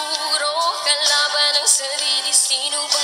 Puro kalaban ng sarili Sino ba